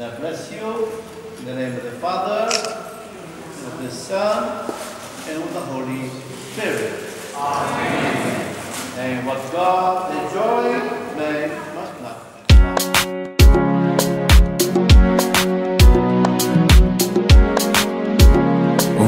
And I bless you in the name of the Father, and of the Son, and of the Holy Spirit. Amen. And what God enjoy may must not.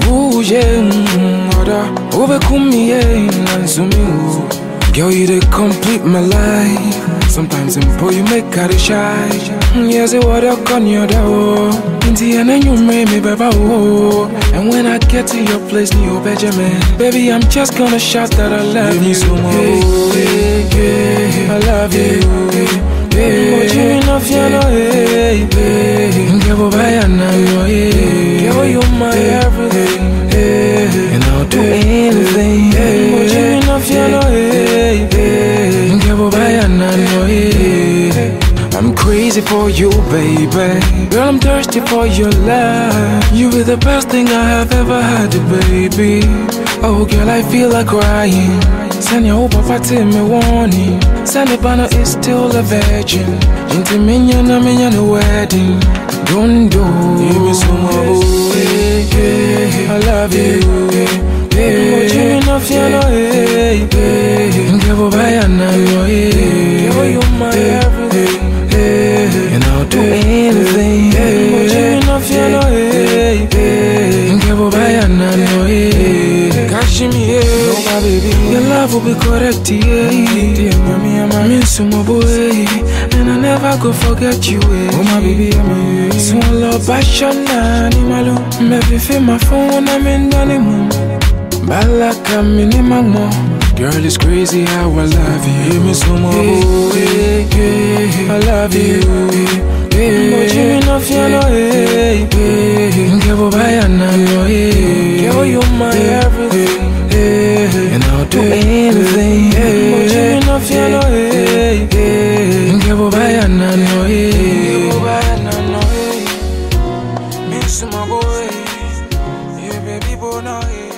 Ooh, yeah, mm, order over kumi, yeah, nansumi, ooh. Girl, you they complete my life. Sometimes in boy you make her shy. Mm, Yes, it what I con your door. Into and then you made me, baby, oh. And when I get to your place, new Benjamin, baby, I'm just gonna shout that I love you so much. Yeah, yeah, I love you. But you enough, you know, hey, hey. Girl, bye, I I'm for you, baby. Girl, I'm thirsty for your love. You be the best thing I have ever had, baby. Oh, girl, I feel like crying. Send your hope up to me warning. Send it banner is still a virgin. Into me, and I'm in a wedding. Don't do. Give me some more. I love you. My baby. Your love will be correct, yeah. Dear mommy, I'm a miss my boy. And I never go forget you, eh. Oh, my baby, I'm a Small love, passion, animal. Oh. Maybe feel my phone I'm in the moon. Balaka minimum Girl, it's crazy how I love you. Give me some more. Hey, hey, hey, I love you. Hey, but you enough, you know, hey, hey. I know, hey. You're my people know it. Eh.